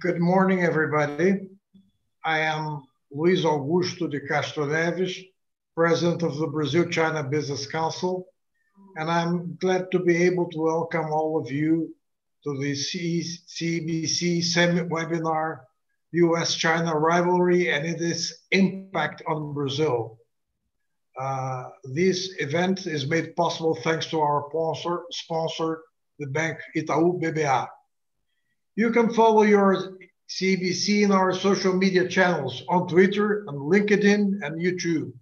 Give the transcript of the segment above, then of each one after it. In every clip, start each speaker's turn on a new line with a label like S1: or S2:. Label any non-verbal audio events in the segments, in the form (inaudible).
S1: Good morning, everybody. I am Luiz Augusto de Castro Neves, President of the Brazil-China Business Council, and I'm glad to be able to welcome all of you to the CEBC Summit webinar, US-China rivalry and its impact on Brazil. Uh, this event is made possible thanks to our sponsor, sponsor the bank Itaú BBA. You can follow your CEBC in our social media channels on Twitter, and LinkedIn, and YouTube.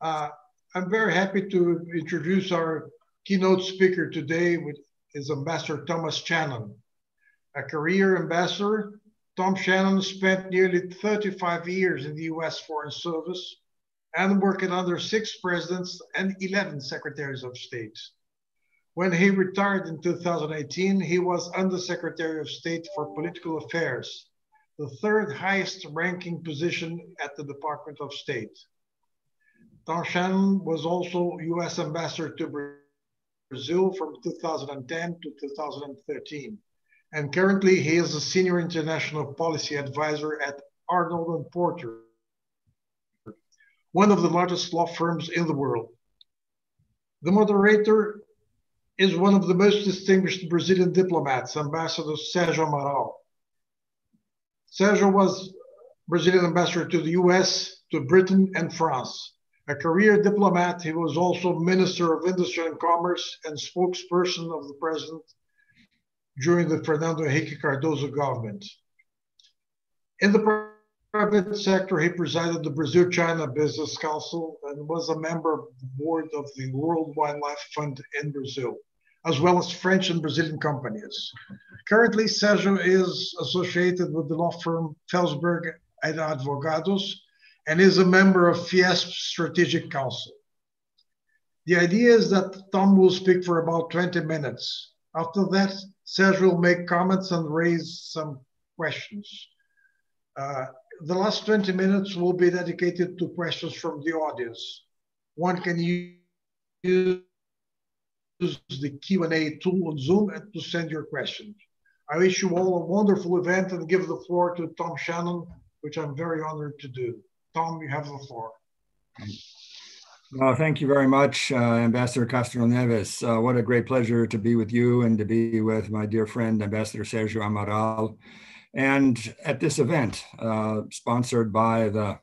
S1: Uh, I'm very happy to introduce our keynote speaker today, which is Ambassador Thomas Shannon. A career ambassador, Tom Shannon spent nearly 35 years in the US Foreign Service and worked under six presidents and 11 secretaries of state. When he retired in 2018, he was Undersecretary of State for Political Affairs, the third highest ranking position at the Department of State. Shannon was also US Ambassador to Brazil from 2010 to 2013. And currently he is a Senior International Policy Advisor at Arnold and Porter, one of the largest law firms in the world. The moderator is one of the most distinguished Brazilian diplomats, Ambassador Sergio Amaral. Sergio was Brazilian ambassador to the US, to Britain, and France. A career diplomat, he was also Minister of Industry and Commerce and spokesperson of the president during the Fernando Henrique Cardoso government. In the private sector, he presided the Brazil-China Business Council and was a member of the board of the World Wildlife Fund in Brazil, as well as French and Brazilian companies. Currently, Sergio is associated with the law firm Felsberg and Advogados and is a member of Fiesp Strategic Council. The idea is that Tom will speak for about 20 minutes. After that, Sergio will make comments and raise some questions. Uh, the last 20 minutes will be dedicated to questions from the audience. One can use the Q&A tool on Zoom to send your questions. I wish you all a wonderful event and give the floor to Tom Shannon, which I'm very honored to do. Tom, you have the floor.
S2: Well, thank you very much, uh, Ambassador Castro Neves. Uh, what a great pleasure to be with you and to be with my dear friend, Ambassador Sergio Amaral. And at this event, uh, sponsored by the,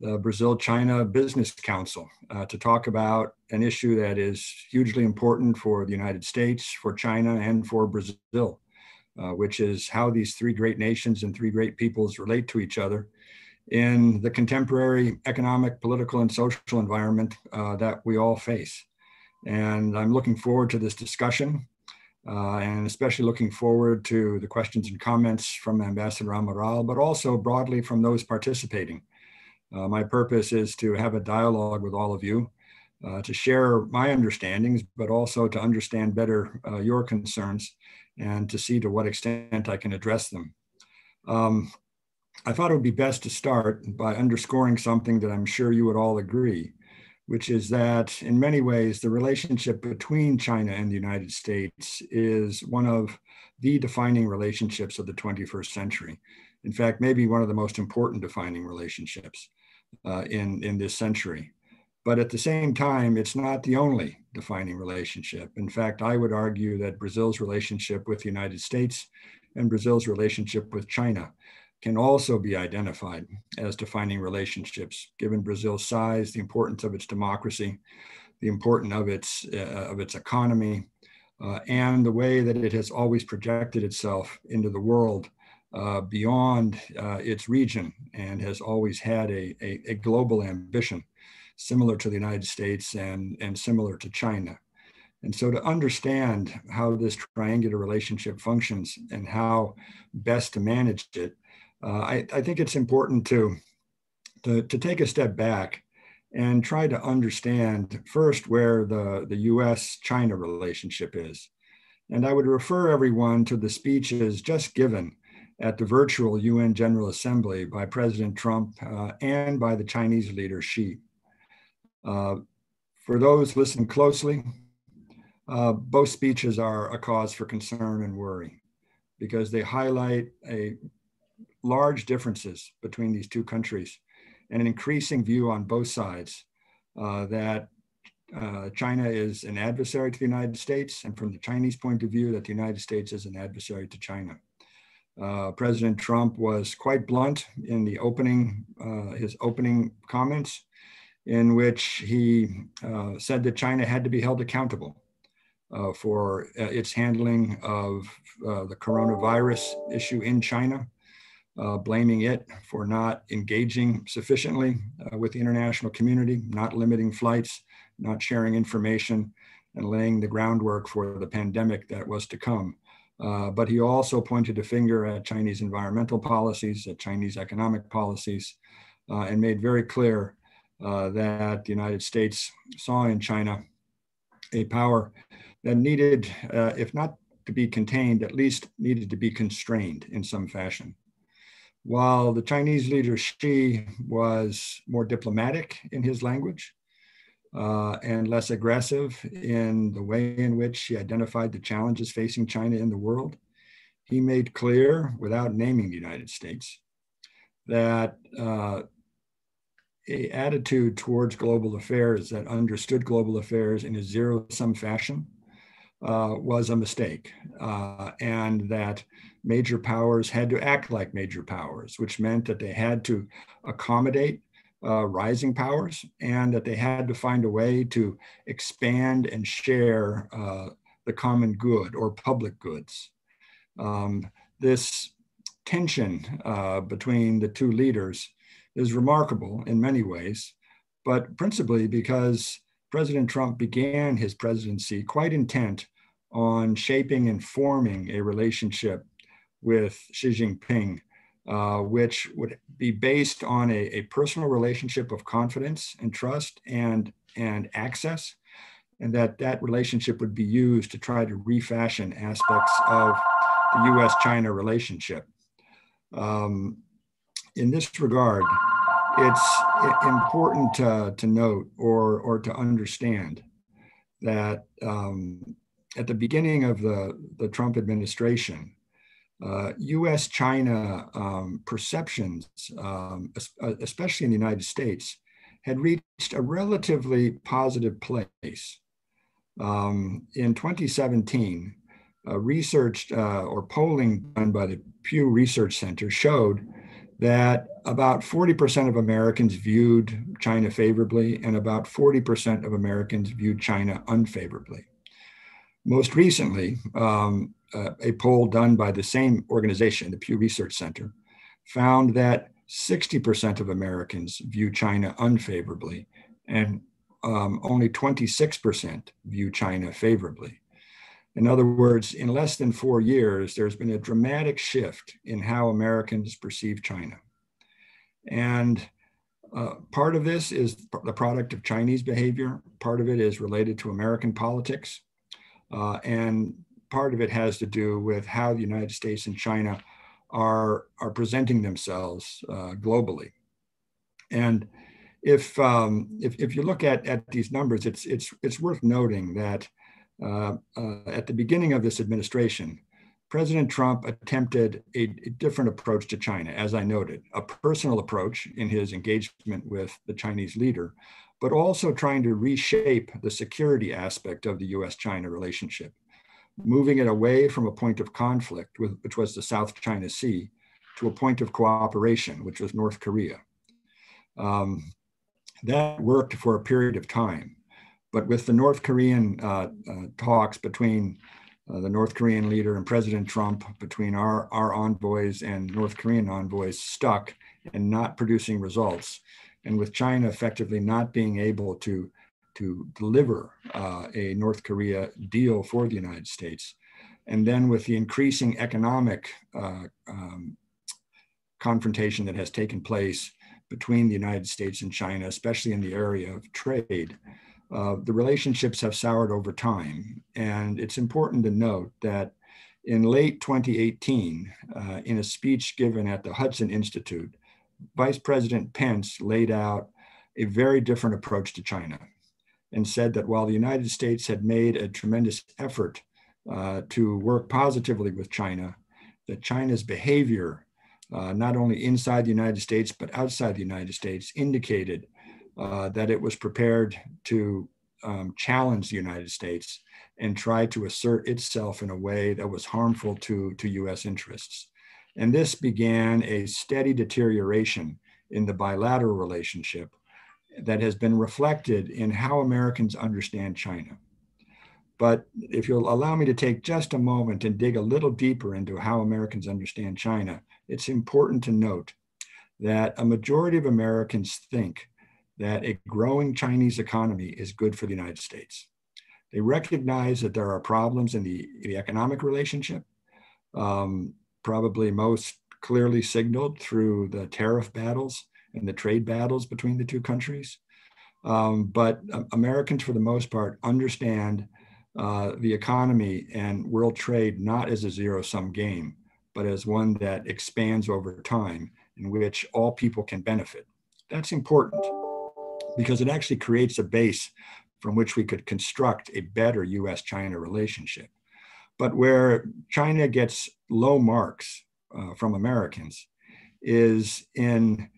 S2: the Brazil China Business Council, uh, to talk about an issue that is hugely important for the United States, for China, and for Brazil, uh, which is how these three great nations and three great peoples relate to each other in the contemporary economic, political, and social environment uh, that we all face. And I'm looking forward to this discussion, uh, and especially looking forward to the questions and comments from Ambassador Amaral, but also broadly from those participating. Uh, my purpose is to have a dialogue with all of you, uh, to share my understandings, but also to understand better uh, your concerns and to see to what extent I can address them. Um, I thought it would be best to start by underscoring something that I'm sure you would all agree, which is that in many ways, the relationship between China and the United States is one of the defining relationships of the 21st century. In fact, maybe one of the most important defining relationships uh, in, in this century. But at the same time, it's not the only defining relationship. In fact, I would argue that Brazil's relationship with the United States and Brazil's relationship with China can also be identified as defining relationships, given Brazil's size, the importance of its democracy, the importance of its, uh, of its economy, uh, and the way that it has always projected itself into the world uh, beyond uh, its region and has always had a, a, a, global ambition similar to the United States and, and similar to China. And so to understand how this triangular relationship functions and how best to manage it, uh, I, I, think it's important to, to, to take a step back and try to understand first where the, the US China relationship is. And I would refer everyone to the speeches just given at the virtual UN General Assembly by President Trump uh, and by the Chinese leader Xi. Uh, for those listening closely, uh, both speeches are a cause for concern and worry. because they highlight a large differences between these two countries and an increasing view on both sides uh, that uh, China is an adversary to the United States, and from the Chinese point of view, that the United States is an adversary to China. Uh, President Trump was quite blunt in the opening, uh, his opening comments, in which he uh, said that China had to be held accountable uh, for uh, its handling of the coronavirus issue in China, blaming it for not engaging sufficiently with the international community, not limiting flights, not sharing information, and laying the groundwork for the pandemic that was to come. Uh, but he also pointed a finger at Chinese environmental policies, at Chinese economic policies, uh, and made very clear uh, that the United States saw in China a power that needed, uh, if not to be contained, at least needed to be constrained in some fashion. While the Chinese leader Xi was more diplomatic in his language, uh, and less aggressive in the way in which he identified the challenges facing China in the world. He made clear, without naming the United States, that uh, a attitude towards global affairs that understood global affairs in a zero-sum fashion uh, was a mistake, uh, and that major powers had to act like major powers, which meant that they had to accommodate uh, rising powers and that they had to find a way to expand and share uh, the common good or public goods. Um, this tension uh, between the two leaders is remarkable in many ways, but principally because President Trump began his presidency quite intent on shaping and forming a relationship with Xi Jinping uh, which would be based on a, a, personal relationship of confidence and trust and, and access, and that that relationship would be used to try to refashion aspects of the US-China relationship. Um, in this regard, it's important to, to note or, or to understand that um, at the beginning of the, the Trump administration, uh, US China um, perceptions, um, uh, especially in the United States, had reached a relatively positive place. Um, in 2017, uh, research uh, or polling done by the Pew Research Center showed that about 40% of Americans viewed China favorably and about 40% of Americans viewed China unfavorably. Most recently, um, uh, a poll done by the same organization, the Pew Research Center, found that 60% of Americans view China unfavorably and um, only 26% view China favorably. In other words, in less than four years, there's been a dramatic shift in how Americans perceive China. And uh, part of this is the product of Chinese behavior. Part of it is related to American politics. Uh, and part of it has to do with how the United States and China are, are presenting themselves uh, globally. And if, um, if, if you look at, at these numbers, it's, it's, it's worth noting that uh, uh, at the beginning of this administration, President Trump attempted a, a, different approach to China, as I noted, a personal approach in his engagement with the Chinese leader, but also trying to reshape the security aspect of the US China relationship moving it away from a point of conflict, with, which was the South China Sea, to a point of cooperation, which was North Korea. Um, that worked for a period of time. But with the North Korean uh, uh, talks between uh, the North Korean leader and President Trump, between our, our envoys and North Korean envoys stuck and not producing results, and with China effectively not being able to to deliver uh, a North Korea deal for the United States. And then with the increasing economic uh, um, confrontation that has taken place between the United States and China, especially in the area of trade, uh, the relationships have soured over time. And it's important to note that in late 2018, uh, in a speech given at the Hudson Institute, Vice President Pence laid out a very different approach to China and said that while the United States had made a tremendous effort uh, to work positively with China, that China's behavior, uh, not only inside the United States, but outside the United States, indicated uh, that it was prepared to um, challenge the United States and try to assert itself in a way that was harmful to, to US interests. And this began a steady deterioration in the bilateral relationship that has been reflected in how Americans understand China. But if you'll allow me to take just a moment and dig a little deeper into how Americans understand China, it's important to note that a majority of Americans think that a growing Chinese economy is good for the United States. They recognize that there are problems in the, the economic relationship, um, probably most clearly signaled through the tariff battles and the trade battles between the two countries. Um, but uh, Americans, for the most part, understand uh, the economy and world trade not as a zero sum game, but as one that expands over time in which all people can benefit. That's important because it actually creates a base from which we could construct a better US China relationship. But where China gets low marks uh, from Americans is in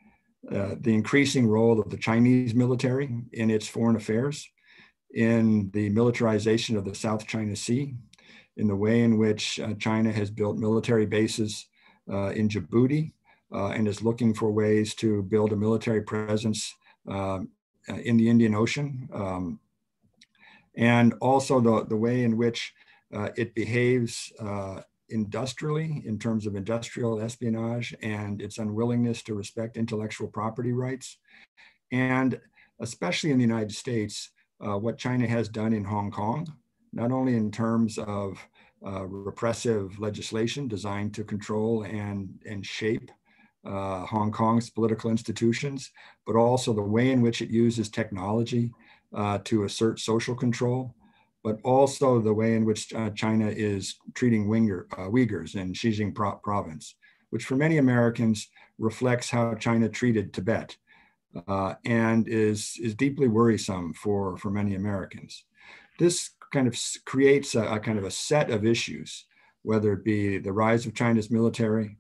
S2: uh, the increasing role of the Chinese military in its foreign affairs, in the militarization of the South China Sea, in the way in which uh, China has built military bases uh, in Djibouti uh, and is looking for ways to build a military presence um, in the Indian Ocean, um, and also the, the way in which uh, it behaves uh, industrially in terms of industrial espionage and its unwillingness to respect intellectual property rights. And especially in the United States, uh, what China has done in Hong Kong, not only in terms of uh, repressive legislation designed to control and, and shape uh, Hong Kong's political institutions, but also the way in which it uses technology uh, to assert social control, but also the way in which uh, China is treating Uyghur, uh, Uyghurs in Xinjiang pro province, which for many Americans reflects how China treated Tibet uh, and is, is deeply worrisome for, for many Americans. This kind of creates a, a kind of a set of issues, whether it be the rise of China's military,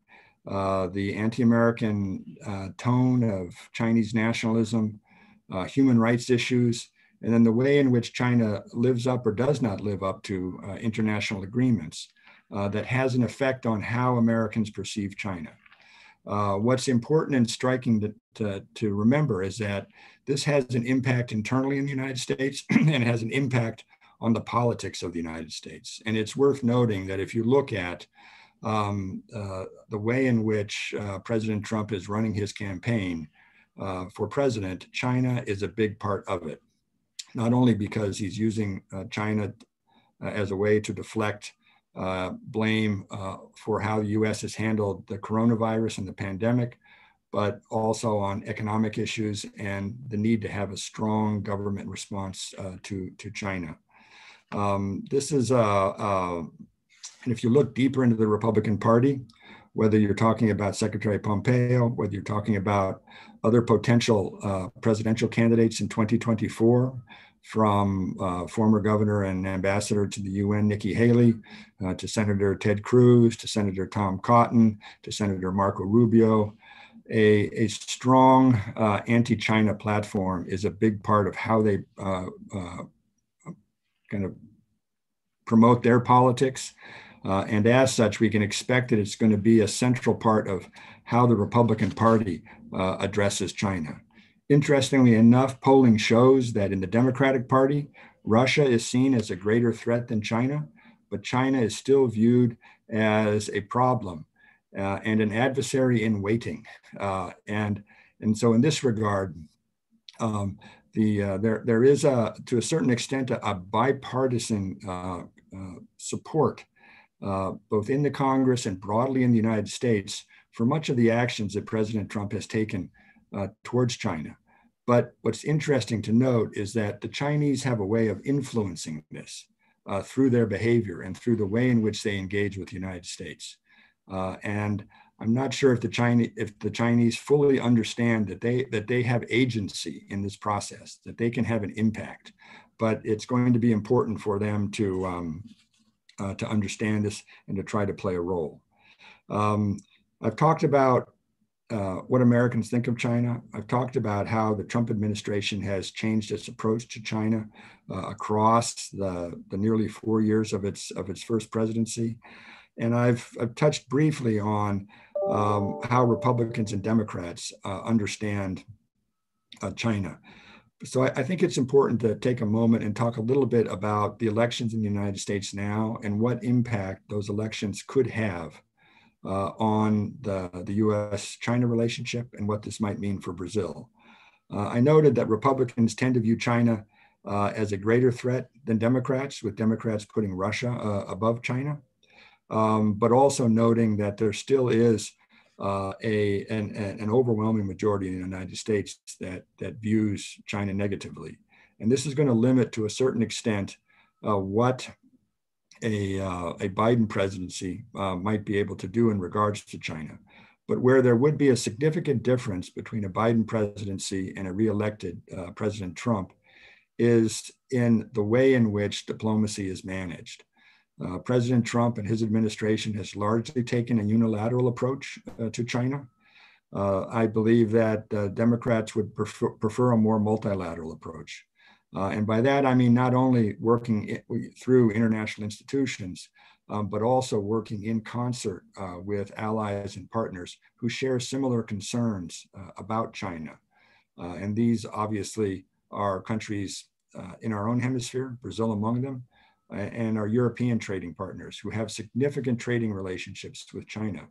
S2: uh, the anti-American uh, tone of Chinese nationalism, uh, human rights issues, and then the way in which China lives up or does not live up to uh, international agreements uh, that has an effect on how Americans perceive China. what's important and striking to, to, to, remember is that this has an impact internally in the United States (clears throat) and has an impact on the politics of the United States. And it's worth noting that if you look at um, uh, the way in which uh, President Trump is running his campaign uh, for president, China is a big part of it. Not only because he's using uh, China uh, as a way to deflect uh, blame for how the US has handled the coronavirus and the pandemic, but also on economic issues and the need to have a strong government response to, to China. Um, this is a and if you look deeper into the Republican Party, whether you're talking about Secretary Pompeo, whether you're talking about other potential uh, presidential candidates in 2024, from uh, former governor and ambassador to the UN, Nikki Haley, uh, to Senator Ted Cruz, to Senator Tom Cotton, to Senator Marco Rubio. A, a strong uh, anti China platform is a big part of how they uh, uh, kind of promote their politics. And as such, we can expect that it's going to be a central part of how the Republican Party uh, addresses China. Interestingly enough, polling shows that in the Democratic Party, Russia is seen as a greater threat than China, but China is still viewed as a problem uh, and an adversary in waiting. Uh, and, and so, in this regard, um, the, uh, there, there is, a, to a certain extent, a, a bipartisan uh, support uh, both in the Congress and broadly in the United States, for much of the actions that President Trump has taken uh, towards China. But what's interesting to note is that the Chinese have a way of influencing this uh, through their behavior and through the way in which they engage with the United States. Uh, and I'm not sure if the Chinese if the Chinese fully understand that they that they have agency in this process, that they can have an impact. But it's going to be important for them to um, uh, to understand this and to try to play a role. Um, I've talked about uh, what Americans think of China. I've talked about how the Trump administration has changed its approach to China uh, across the, the nearly four years of its of its first presidency, and I've, I've touched briefly on um, how Republicans and Democrats uh, understand uh, China. So I, I, think it's important to take a moment and talk a little bit about the elections in the United States now and what impact those elections could have uh, on the, the US-China relationship and what this might mean for Brazil. Uh, I noted that Republicans tend to view China uh, as a greater threat than Democrats, with Democrats putting Russia uh, above China, um, but also noting that there still is uh, a, an, an overwhelming majority in the United States that, that views China negatively. And this is going to limit to a certain extent uh, what a, uh, a Biden presidency uh, might be able to do in regards to China. But where there would be a significant difference between a Biden presidency and a reelected uh, President Trump is in the way in which diplomacy is managed. Uh, President Trump and his administration has largely taken a unilateral approach uh, to China. Uh, I believe that Democrats would prefer, prefer, a more multilateral approach. Uh, and by that, I mean not only working through international institutions, um, but also working in concert uh, with allies and partners who share similar concerns uh, about China. and these obviously are countries in our own hemisphere, Brazil among them, and our European trading partners who have significant trading relationships with China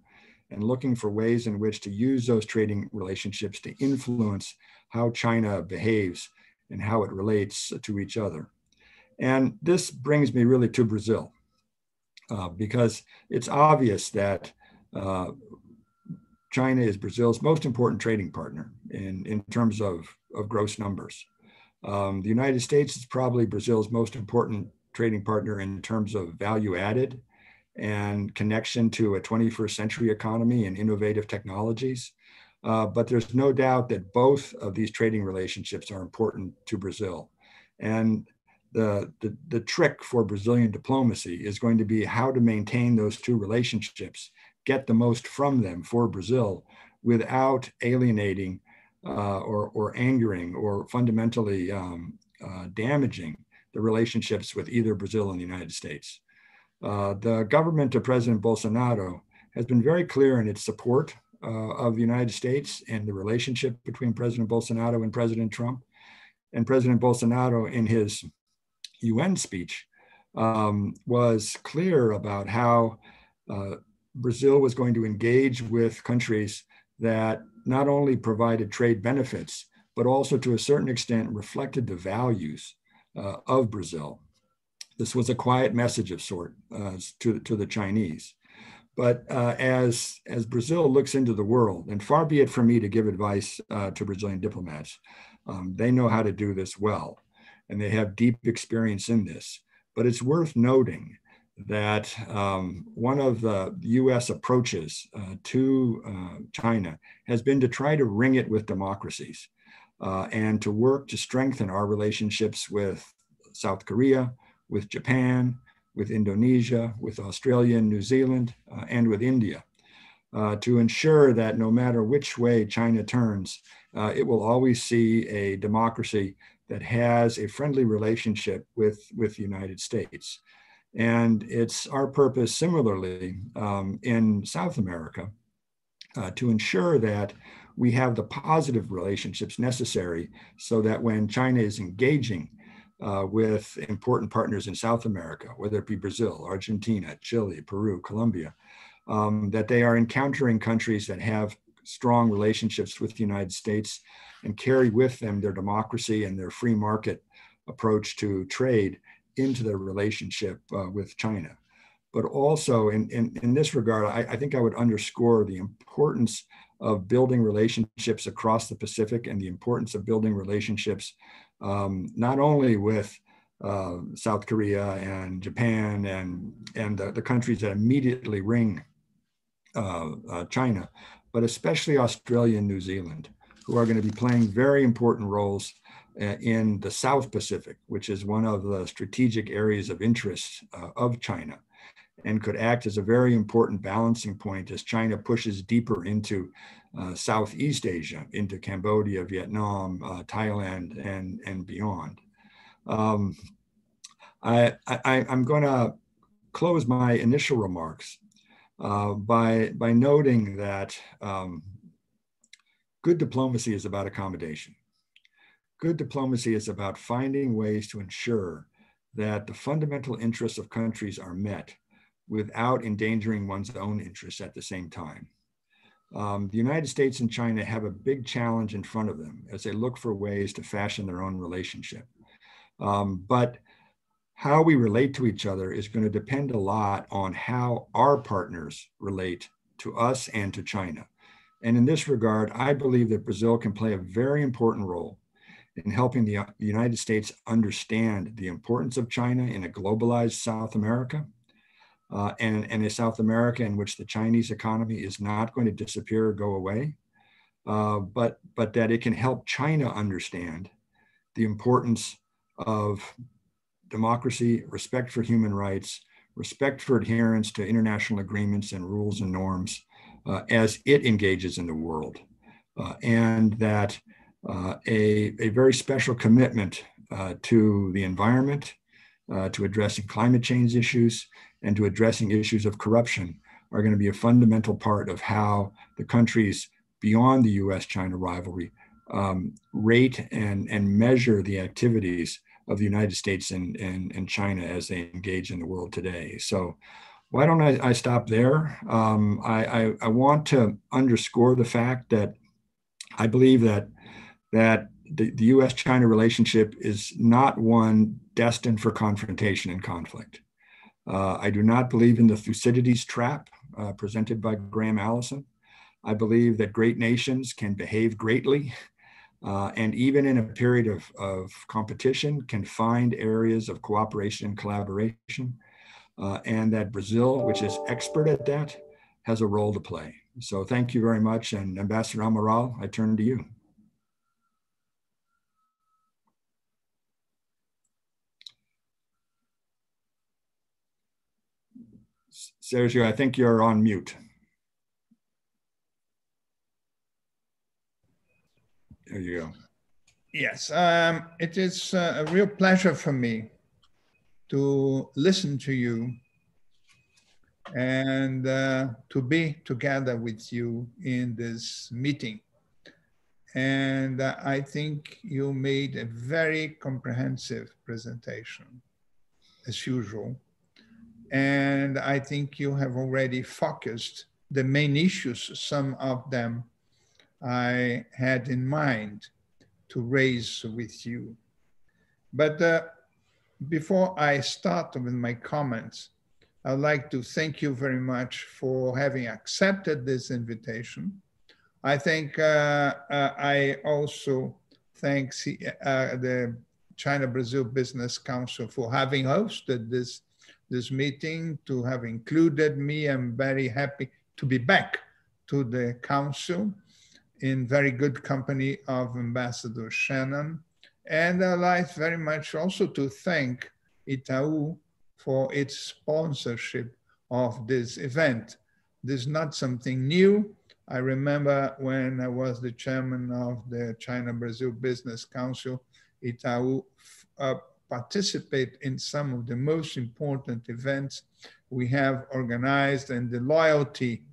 S2: and looking for ways in which to use those trading relationships to influence how China behaves and how it relates to each other. And this brings me really to Brazil, uh, because it's obvious that uh, China is Brazil's most important trading partner in, in terms of, of gross numbers. Um, the United States is probably Brazil's most important trading partner in terms of value added and connection to a 21st century economy and innovative technologies. Uh, but there's no doubt that both of these trading relationships are important to Brazil. And the, the, the trick for Brazilian diplomacy is going to be how to maintain those two relationships, get the most from them for Brazil without alienating uh, or, or angering or fundamentally um, uh, damaging the relationships with either Brazil and the United States. Uh, the government of President Bolsonaro has been very clear in its support of the United States and the relationship between President Bolsonaro and President Trump. And President Bolsonaro, in his UN speech, um, was clear about how uh, Brazil was going to engage with countries that not only provided trade benefits, but also to a certain extent reflected the values uh, of Brazil. This was a quiet message of sort uh, to, to the Chinese. But uh, as, as Brazil looks into the world, and far be it from me to give advice uh, to Brazilian diplomats, um, they know how to do this well, and they have deep experience in this. But it's worth noting that um, one of the US approaches uh, to uh, China has been to try to ring it with democracies uh, and to work to strengthen our relationships with South Korea, with Japan, with Indonesia, with Australia and New Zealand, uh, and with India. Uh, to ensure that no matter which way China turns, uh, it will always see a democracy that has a friendly relationship with, with the United States. And it's our purpose similarly um, in South America uh, to ensure that we have the positive relationships necessary so that when China is engaging uh, with important partners in South America, whether it be Brazil, Argentina, Chile, Peru, Colombia, um, that they are encountering countries that have strong relationships with the United States and carry with them their democracy and their free market approach to trade into their relationship uh, with China. But also, in, in, in this regard, I, I think I would underscore the importance of building relationships across the Pacific and the importance of building relationships um, not only with uh, South Korea and Japan and, and the, the countries that immediately ring uh, uh, China, but especially Australia and New Zealand, who are going to be playing very important roles uh, in the South Pacific, which is one of the strategic areas of interest uh, of China. And could act as a very important balancing point as China pushes deeper into uh, Southeast Asia, into Cambodia, Vietnam, uh, Thailand, and, and beyond. Um, I, I, am going to close my initial remarks uh, by, by noting that um, good diplomacy is about accommodation. Good diplomacy is about finding ways to ensure that the fundamental interests of countries are met without endangering one's own interests at the same time. Um, the United States and China have a big challenge in front of them as they look for ways to fashion their own relationship. Um, but how we relate to each other is going to depend a lot on how our partners relate to us and to China. And in this regard, I believe that Brazil can play a very important role in helping the United States understand the importance of China in a globalized South America uh, and, and a South America in which the Chinese economy is not going to disappear or go away, uh, but, but that it can help China understand the importance of democracy, respect for human rights, respect for adherence to international agreements and rules and norms uh, as it engages in the world. Uh, and that uh, a, a very special commitment uh, to the environment, to addressing climate change issues, and to addressing issues of corruption are going to be a fundamental part of how the countries beyond the US China rivalry um, rate and, and measure the activities of the United States and, and, and China as they engage in the world today. So, why don't I, I stop there? Um, I, I, I want to underscore the fact that I believe that that the, the US China relationship is not one destined for confrontation and conflict. Uh, I do not believe in the Thucydides trap uh, presented by Graham Allison. I believe that great nations can behave greatly uh, and even in a period of, of competition can find areas of cooperation and collaboration. Uh, and that Brazil, which is expert at that, has a role to play. So thank you very much. And Ambassador Amaral, I turn to you. Sergio, I think you're on mute. There you go.
S3: Yes, um, it is uh, a real pleasure for me to listen to you and uh, to be together with you in this meeting. And uh, I think you made a very comprehensive presentation, as usual. And I think you have already focused the main issues, some of them I had in mind to raise with you. But uh, before I start with my comments, I'd like to thank you very much for having accepted this invitation. I think uh, uh, I also thank uh, the China Brazil Business Council for having hosted this this meeting, to have included me. I'm very happy to be back to the council in very good company of Ambassador Shannon. And I'd like very much also to thank Itaú for its sponsorship of this event. This is not something new. I remember when I was the chairman of the China Brazil Business Council, Itaú uh, participate in some of the most important events we have organized and the loyalty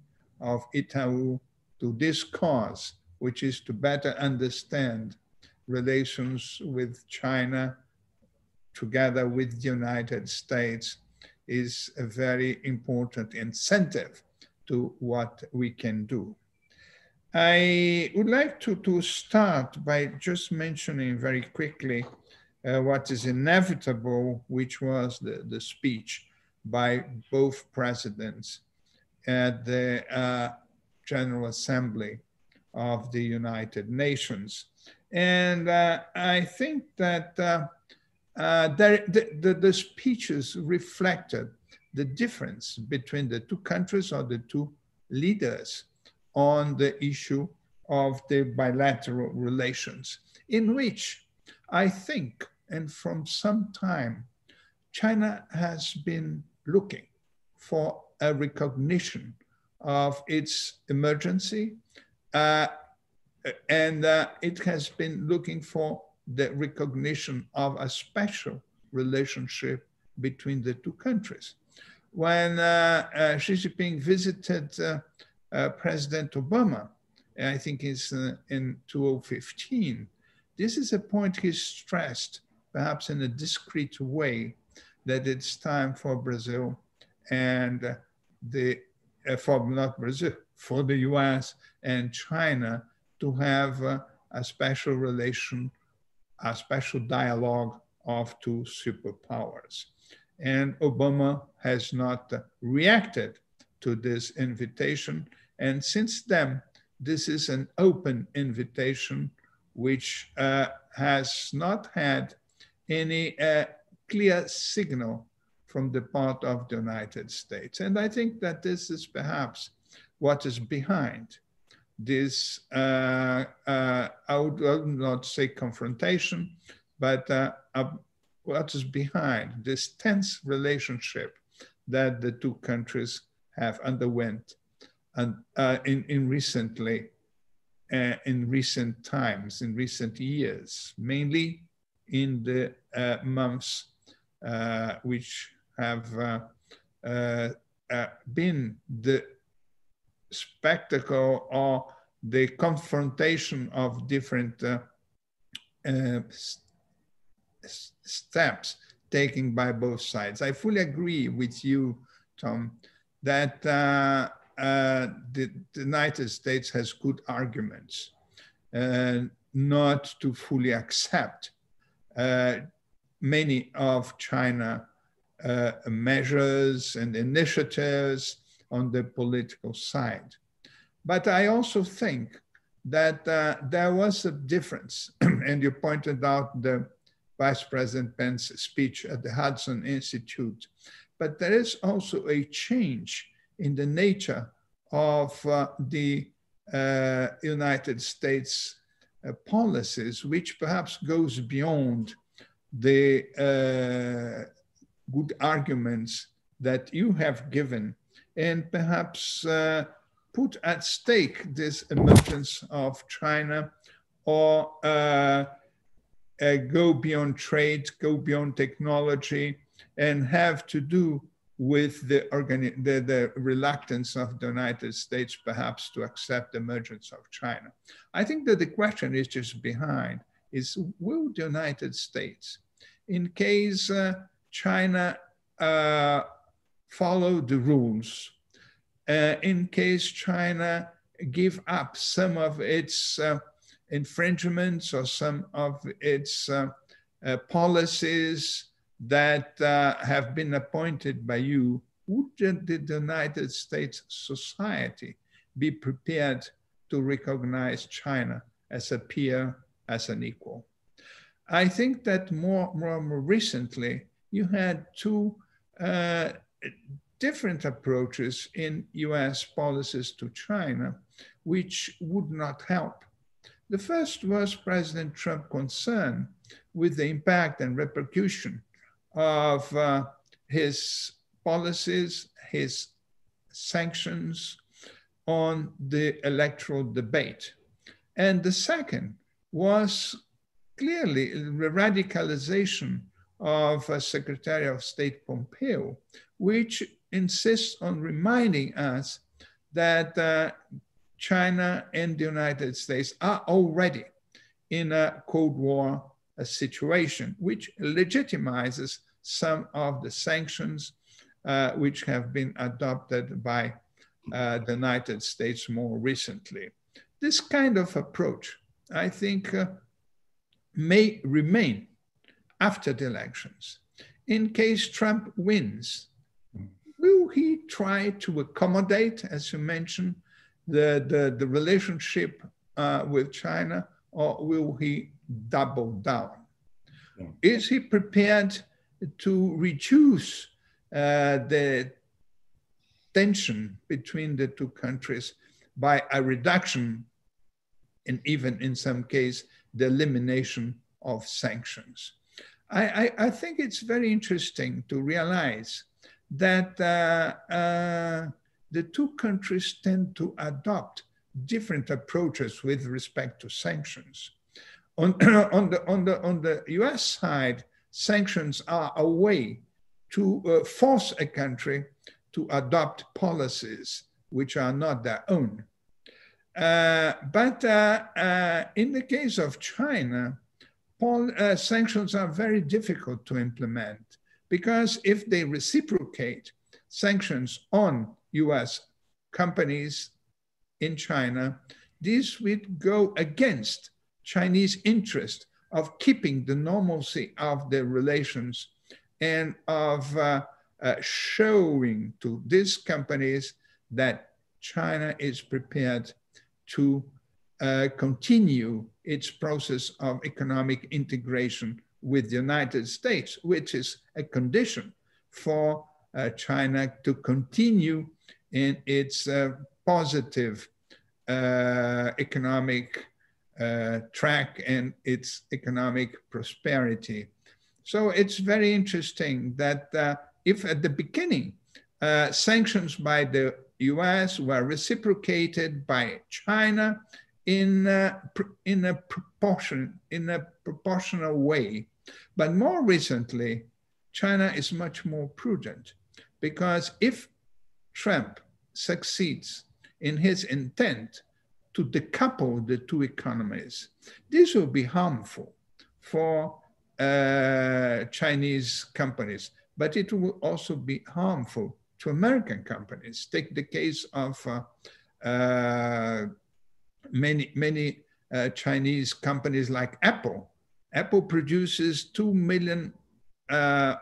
S3: of Itaú to this cause, which is to better understand relations with China together with the United States is a very important incentive to what we can do. I would like to, to start by just mentioning very quickly what is inevitable, which was the, the speech by both presidents at the uh, General Assembly of the United Nations. And uh, I think that uh, uh, there, the, the, the, speeches reflected the difference between the two countries or the two leaders on the issue of the bilateral relations, in which I think and from some time, China has been looking for a recognition of its emergency. Uh, and uh, it has been looking for the recognition of a special relationship between the two countries. When uh, uh Xi Jinping visited uh, uh, President Obama, I think it's in 2015, this is a point he stressed, perhaps in a discreet way, that it's time for Brazil and the, for not Brazil, for the US and China to have uh, a special relation, a special dialogue of two superpowers. And Obama has not uh, reacted to this invitation. And since then, this is an open invitation which uh, has not had any uh, clear signal from the part of the United States. And I think that this is perhaps what is behind this, uh, uh, I, would, would, not say confrontation, but uh, what is behind this tense relationship that the two countries have underwent and, uh, in, in recently, uh, in recent times, in recent years, mainly in the uh, months which have been the spectacle or the confrontation of different uh, uh, steps taken by both sides. I fully agree with you, Tom, that uh, uh the, the, United States has good arguments uh, not to fully accept uh, many of China measures and initiatives on the political side. But I also think that uh, there was a difference, (clears throat) and you pointed out the Vice President Pence's speech at the Hudson Institute, but there is also a change in the nature of uh, the uh, United States uh, policies, which perhaps goes beyond the uh, good arguments that you have given and perhaps uh, put at stake this emergence of China or uh, uh, go beyond trade, go beyond technology, and have to do with the, the, the, reluctance of the United States perhaps to accept the emergence of China. I think that the question is just behind is will the United States, in case uh, China uh, follow the rules uh, in case China give up some of its uh, infringements or some of its uh, uh policies that uh, have been appointed by you, would the United States society be prepared to recognize China as a peer, as an equal? I think that more, more, more recently, you had two uh, different approaches in US policies to China, which would not help. The first was President Trump's concern with the impact and repercussion of uh, his policies, his sanctions on the electoral debate. And the second was clearly the radicalization of uh, Secretary of State Pompeo, which insists on reminding us that uh, China and the United States are already in a Cold War a situation, which legitimizes some of the sanctions uh, which have been adopted by uh, the United States more recently. This kind of approach, I think, uh, may remain after the elections. In case Trump wins, will he try to accommodate, as you mentioned, the, the, the relationship uh, with China, or will he double down? Yeah. Is he prepared to reduce uh, the tension between the two countries by a reduction, and even in some case, the elimination of sanctions? I, I, I think it's very interesting to realize that uh, uh, the two countries tend to adopt different approaches with respect to sanctions. On, (clears throat) on, the, on, the, on the US side, sanctions are a way to uh, force a country to adopt policies which are not their own. Uh, but uh, uh in the case of China, uh, sanctions are very difficult to implement because if they reciprocate sanctions on US companies in China, this would go against Chinese interest of keeping the normalcy of their relations and of uh, uh, showing to these companies that China is prepared to uh, continue its process of economic integration with the United States, which is a condition for uh, China to continue in its uh, positive economic uh, track and its economic prosperity. So it's very interesting that uh, if at the beginning uh, sanctions by the US were reciprocated by China in a, in a proportion in a proportional way, but more recently, China is much more prudent because if Trump succeeds in his intent to decouple the two economies. This will be harmful for uh, Chinese companies, but it will also be harmful to American companies. Take the case of uh, uh, many, many uh, Chinese companies like Apple. Apple produces 2 million uh,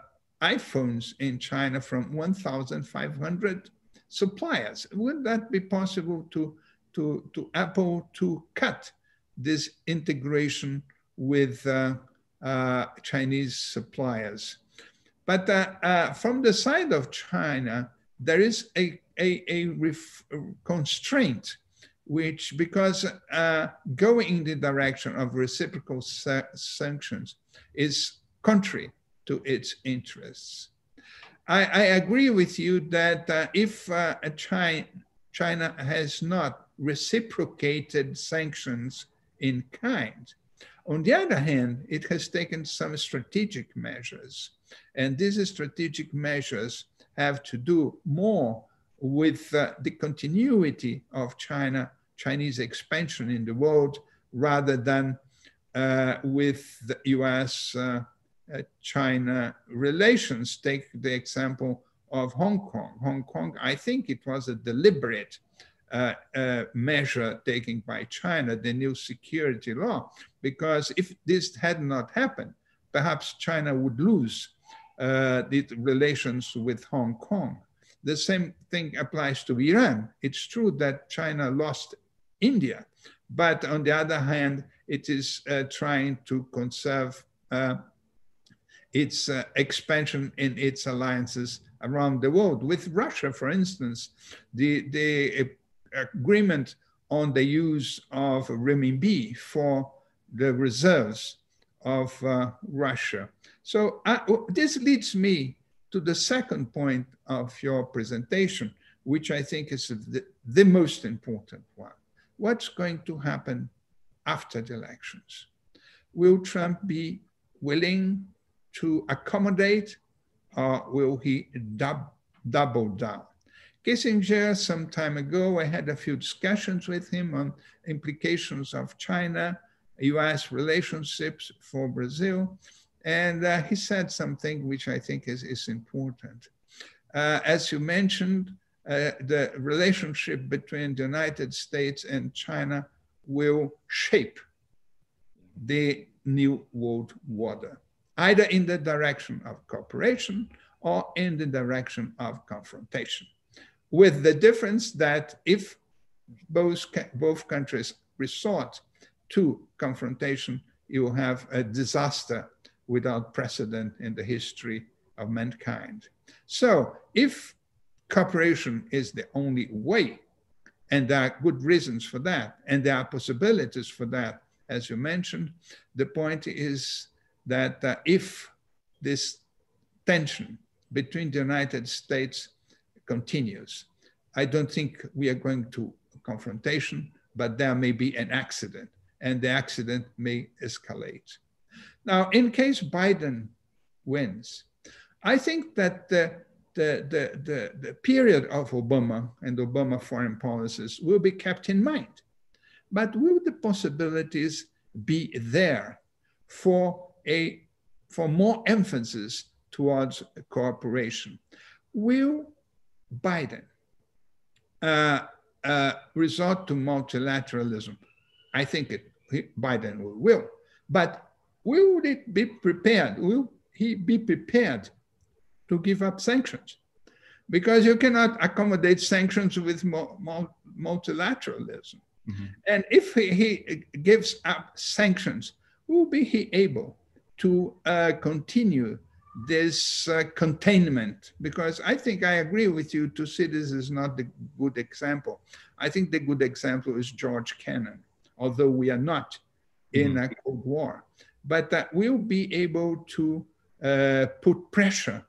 S3: iPhones in China from 1,500 suppliers. Would that be possible to to, to Apple to cut this integration with uh, uh, Chinese suppliers. But uh, uh from the side of China, there is a, a, a constraint, which because uh, going in the direction of reciprocal sa sanctions is contrary to its interests. I, I agree with you that uh, if China, China has not reciprocated sanctions in kind. On the other hand, it has taken some strategic measures. And these strategic measures have to do more with uh, the continuity of China, Chinese expansion in the world, rather than uh, with the US uh, uh, China relations. Take the example of Hong Kong. Hong Kong, I think it was a deliberate uh, uh, measure taken by China, the new security law, because if this had not happened, perhaps China would lose uh, the relations with Hong Kong. The same thing applies to Iran. It's true that China lost India, but on the other hand, it is uh, trying to conserve uh, its uh, expansion in its alliances around the world. With Russia, for instance, the, the agreement on the use of renminbi for the reserves of uh, Russia. So uh, this leads me to the second point of your presentation, which I think is the, the most important one. What's going to happen after the elections? Will Trump be willing to accommodate or will he dub, double down? Kissinger, some time ago, I had a few discussions with him on implications of China, US relationships for Brazil. And uh, he said something which I think is, is important. Uh, as you mentioned, uh, the relationship between the United States and China will shape the new world order, either in the direction of cooperation or in the direction of confrontation with the difference that if both, both countries resort to confrontation, you have a disaster without precedent in the history of mankind. So if cooperation is the only way, and there are good reasons for that, and there are possibilities for that, as you mentioned, the point is that uh, if this tension between the United States continues. I don't think we are going to confrontation, but there may be an accident and the accident may escalate. Now, in case Biden wins, I think that the, the, the, the, the period of Obama and Obama foreign policies will be kept in mind. But will the possibilities be there for, a, for more emphasis towards cooperation? Will Biden uh, uh, resort to multilateralism? I think it, Biden will. But will it be prepared? Will he be prepared to give up sanctions? Because you cannot accommodate sanctions with multilateralism. Mm-hmm. And if he, he, gives up sanctions, will be he able to uh, continue this uh, containment? Because I think I agree with you to see this is not the good example. I think the good example is George Kennan, although we are not in mm-hmm. a Cold War, but that we'll be able to uh, put pressure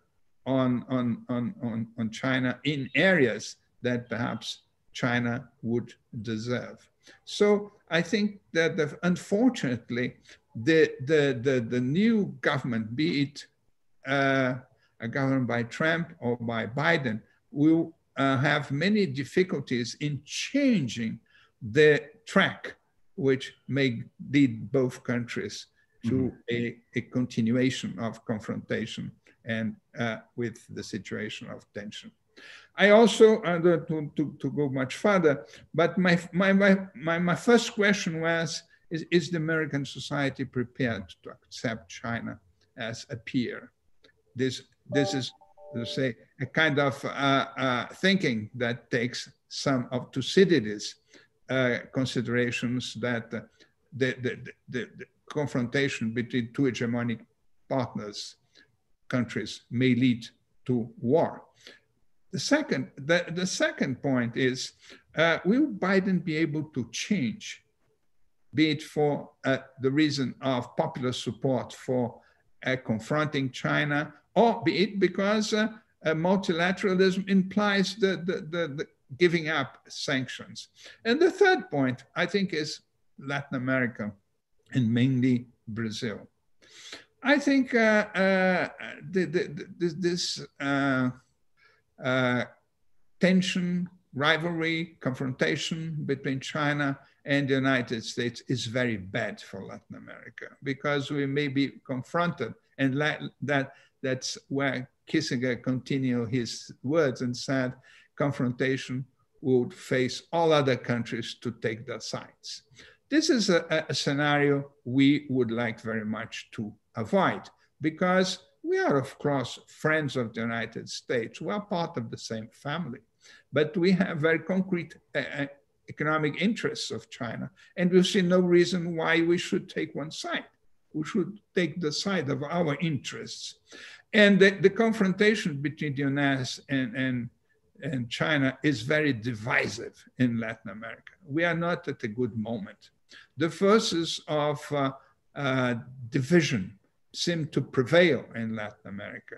S3: on, on, on, on, on China in areas that perhaps China would deserve. So I think that the, unfortunately, the, the, the, the new government, be it uh, a government by Trump or by Biden, will uh, have many difficulties in changing the track which may lead both countries to mm-hmm. a, a, continuation of confrontation and uh, with the situation of tension. I also, uh, to, to, to, go much further, but my, my, my, my first question was, is, is the American society prepared to accept China as a peer? This, this is, let's say, a kind of uh, uh, thinking that takes some of Thucydides uh, considerations that the, the, the, the, confrontation between two hegemonic partners, countries, may lead to war. The second, the, the second point is, uh, will Biden be able to change, be it for uh, the reason of popular support for uh, confronting China, or be it because uh, multilateralism implies the, the, the, the, giving up sanctions. And the third point, I think, is Latin America and mainly Brazil. I think uh, uh, the, the, the, this uh, uh, tension, rivalry, confrontation between China and the United States is very bad for Latin America because we may be confronted, and that that's where Kissinger continued his words and said, confrontation would face all other countries to take their sides. This is a, a scenario we would like very much to avoid because we are, of course, friends of the United States. We are part of the same family, but we have very concrete uh, uh, economic interests of China, and we see no reason why we should take one side. We should take the side of our interests. And the, the confrontation between the US and, and, and China is very divisive in Latin America. We are not at a good moment. The forces of uh, uh, division seem to prevail in Latin America.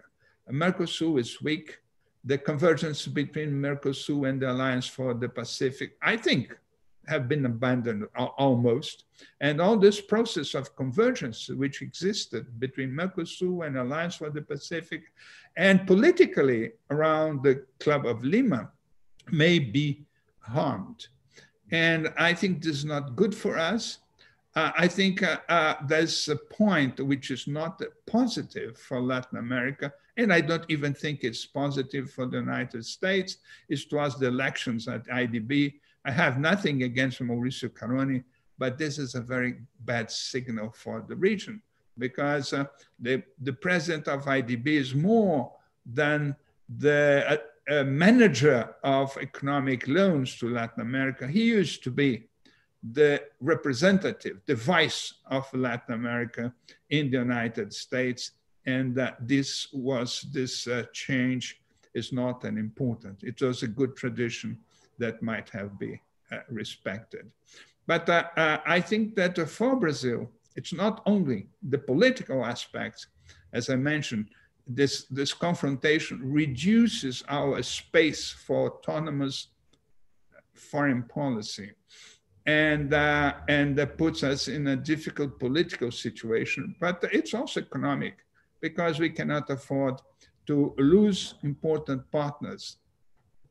S3: Mercosur is weak. The convergence between Mercosur and the Alliance for the Pacific, I think, have been abandoned almost. And all this process of convergence which existed between Mercosur and Alliance for the Pacific and politically around the Club of Lima may be harmed. And I think this is not good for us uh, I think uh, uh, there's a point which is not positive for Latin America, and I don't even think it's positive for the United States, is towards the elections at IDB. I have nothing against Mauricio Carone, but this is a very bad signal for the region because uh, the, the president of IDB is more than the uh, manager of economic loans to Latin America. He used to be the representative, the vice of Latin America in the United States. And that this was, this uh, change is not an important. It was a good tradition that might have been uh, respected. But uh, uh I think that for Brazil, it's not only the political aspects, as I mentioned, this, this confrontation reduces our space for autonomous foreign policy and, uh, and that puts us in a difficult political situation. But it's also economic because we cannot afford to lose important partners,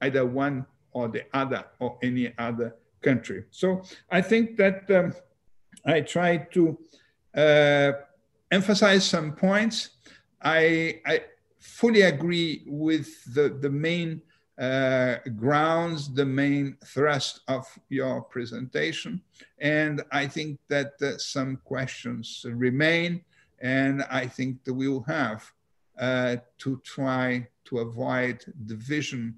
S3: either one or the other or any other country. So I think that um, I try to uh, emphasize some points. I, I fully agree with the, the main uh, grounds, the main thrust of your presentation. And I think that uh, some questions remain, and I think that we will have uh, to try to avoid division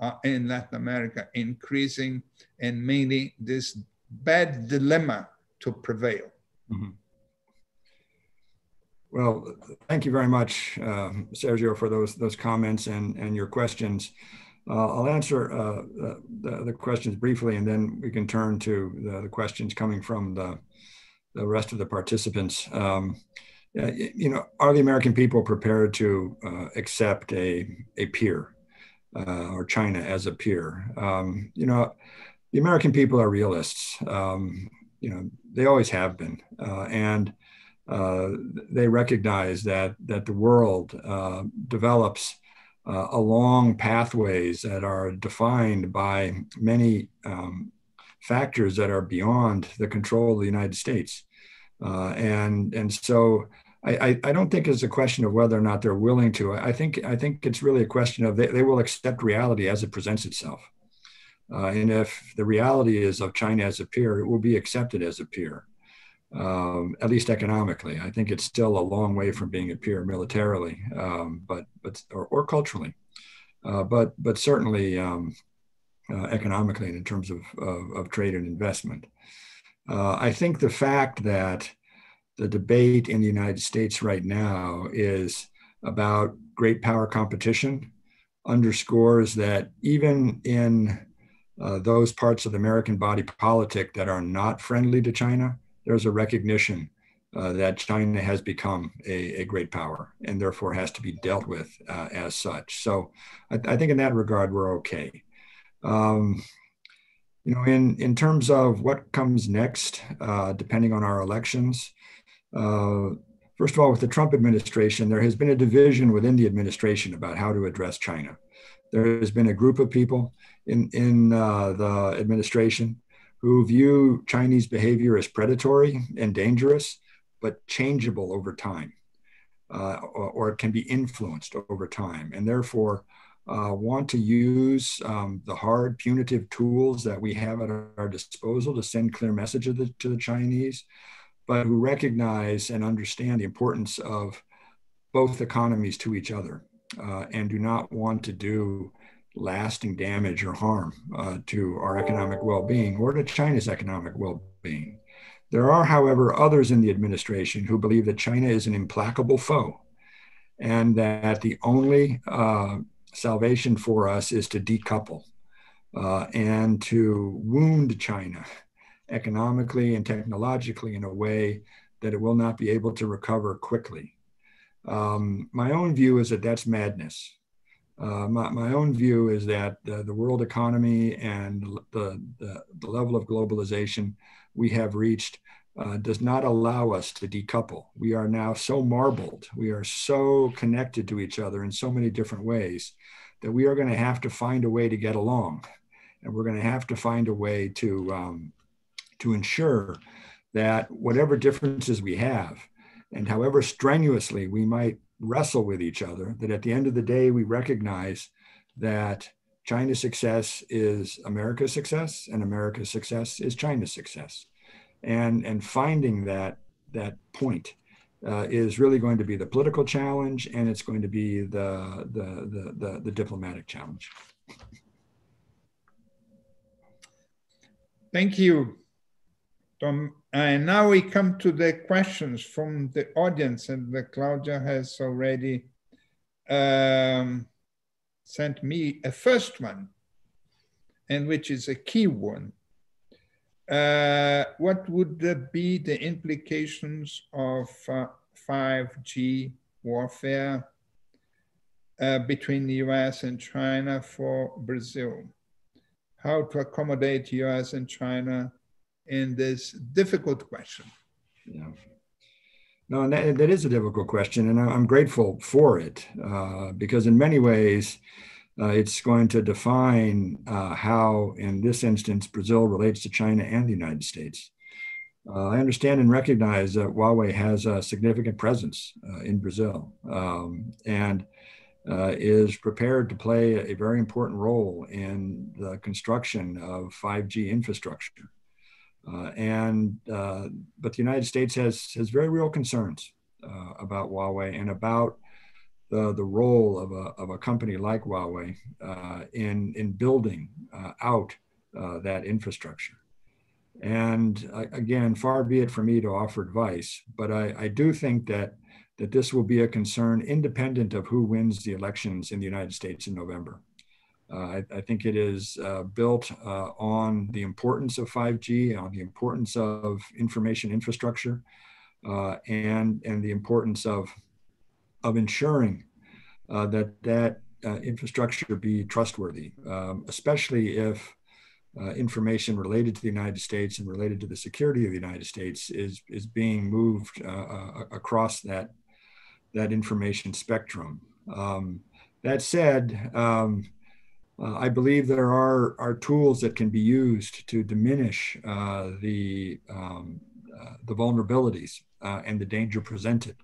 S3: uh, in Latin America increasing and mainly this bad dilemma to prevail. Mm -hmm.
S2: Well, thank you very much, um, Sergio, for those those comments and and your questions. Uh, I'll answer uh, the, the, questions briefly, and then we can turn to the, the, questions coming from the, the rest of the participants. Um, you know, are the American people prepared to uh, accept a, a peer or China as a peer? Um, you know, the American people are realists. Um, you know, they always have been. And uh, they recognize that that the world uh, develops uh, along pathways that are defined by many um, factors that are beyond the control of the United States, uh, and and so. I, I, don't think it's a question of whether or not they're willing to. I think I think it's really a question of they, they will accept reality as it presents itself. Uh, and if the reality is of China as a peer, it will be accepted as a peer um, at least economically. I think it's still a long way from being a peer militarily, um, but but or, or culturally, uh, but but certainly um, uh, economically in terms of, of, of trade and investment. Uh, I think the fact that the debate in the United States right now is about great power competition underscores that even in uh, those parts of the American body politic that are not friendly to China, there's a recognition uh, that China has become a, a, great power and therefore has to be dealt with uh, as such. So I, I, think in that regard, we're okay. Um, you know, in, in terms of what comes next, uh, depending on our elections, uh, first of all, with the Trump administration, there has been a division within the administration about how to address China. There has been a group of people in, in uh, the administration who view Chinese behavior as predatory and dangerous, but changeable over time, uh, or, or, it can be influenced over time, and therefore uh, want to use um, the hard punitive tools that we have at our disposal to send clear messages to, to the Chinese, but who recognize and understand the importance of both economies to each other uh, and do not want to do lasting damage or harm uh, to our economic well being or to China's economic well being. There are, however, others in the administration who believe that China is an implacable foe and that the only uh, salvation for us is to decouple uh, and to wound China economically and technologically in a way that it will not be able to recover quickly. Um, my own view is that that's madness. Uh, my, my own view is that uh, the world economy and the, the, the, level of globalization we have reached uh, does not allow us to decouple. We are now so marbled, we are so connected to each other in so many different ways that we are going to have to find a way to get along. And we're going to have to find a way to, um, to ensure that whatever differences we have, and however strenuously we might wrestle with each other, that at the end of the day, we recognize that China's success is America's success and America's success is China's success. And, and finding that, that point uh, is really going to be the political challenge and it's going to be the, the, the, the, the diplomatic challenge.
S3: Thank you, Tom. And now we come to the questions from the audience, and the Claudia has already um, sent me a first one, and which is a key one. Uh, what would be the implications of uh, 5G warfare uh, between the US and China for Brazil? How to accommodate US and China in this difficult question?
S2: Yeah. No, that, that is a difficult question, and I'm grateful for it uh, because, in many ways, uh, it's going to define uh, how, in this instance, Brazil relates to China and the United States. Uh, I understand and recognize that Huawei has a significant presence uh, in Brazil um, and uh, is prepared to play a very important role in the construction of 5G infrastructure. Uh, and uh, but the United States has has very real concerns uh, about Huawei and about the, the role of a, of a company like Huawei uh, in in building uh, out uh, that infrastructure. And again, far be it for me to offer advice, but I, I do think that that this will be a concern independent of who wins the elections in the United States in November. Uh, I, I, think it is uh, built uh, on the importance of 5G, on the importance of information infrastructure, and, and the importance of, of ensuring that that infrastructure be trustworthy, um, especially if uh, information related to the United States and related to the security of the United States is is being moved uh, uh, across that that information spectrum. Um, that said, um, uh, I believe there are, are tools that can be used to diminish uh, the, um, uh, the vulnerabilities uh, and the danger presented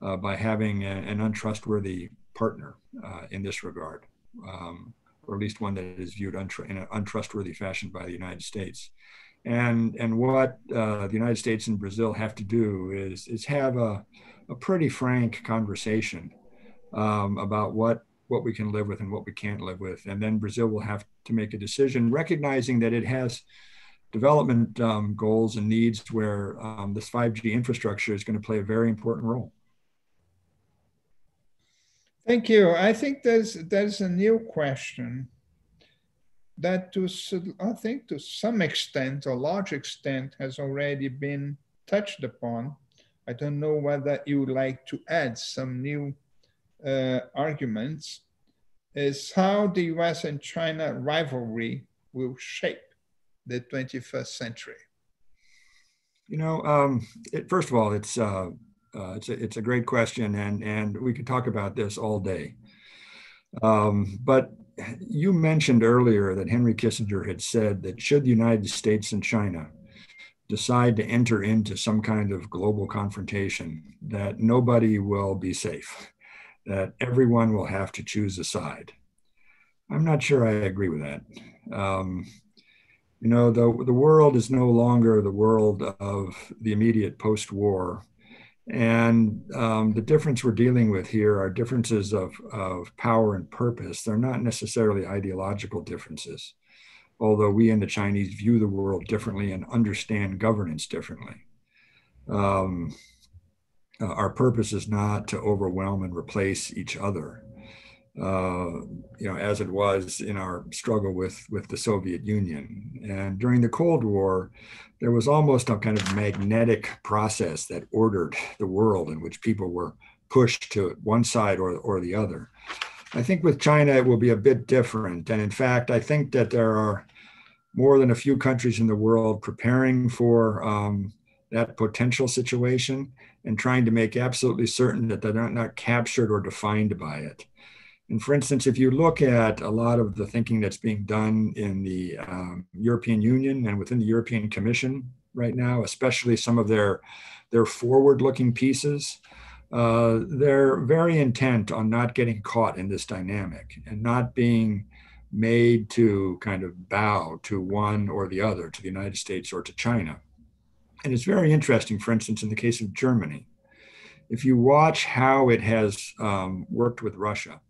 S2: uh, by having a, an untrustworthy partner uh, in this regard, um, or at least one that is viewed untr- in an untrustworthy fashion by the United States. And, and what the United States and Brazil have to do is, is have a, a pretty frank conversation um, about what what we can live with and what we can't live with. And then Brazil will have to make a decision, recognizing that it has development um, goals and needs where um, this 5G infrastructure is going to play a very important role.
S3: Thank you. I think there's there's a new question that to I think to some extent, a large extent, has already been touched upon. I don't know whether you would like to add some new uh, arguments is how the US and China rivalry will shape the 21st century.
S2: You know, um, it, first of all, it's uh, uh, it's a, it's a great question, and and we could talk about this all day. Um, but you mentioned earlier that Henry Kissinger had said that should the United States and China decide to enter into some kind of global confrontation, that nobody will be safe that everyone will have to choose a side. I'm not sure I agree with that. Um, you know, the, the world is no longer the world of the immediate post war. And um, the difference we're dealing with here are differences of, of power and purpose. They're not necessarily ideological differences, although we and the Chinese view the world differently and understand governance differently. Um, uh, our purpose is not to overwhelm and replace each other. Uh, you know, as it was in our struggle with with the Soviet Union. And during the Cold War, there was almost a kind of magnetic process that ordered the world in which people were pushed to one side or, or the other. I think with China, it will be a bit different. And in fact, I think that there are more than a few countries in the world preparing for um, that potential situation and trying to make absolutely certain that they're not, not captured or defined by it. And for instance, if you look at a lot of the thinking that's being done in the um, European Union and within the European Commission right now, especially some of their, their forward looking pieces, uh, they're very intent on not getting caught in this dynamic and not being made to kind of bow to one or the other, to the United States or to China. And it's very interesting, for instance, in the case of Germany, if you watch how it has um, worked with Russia,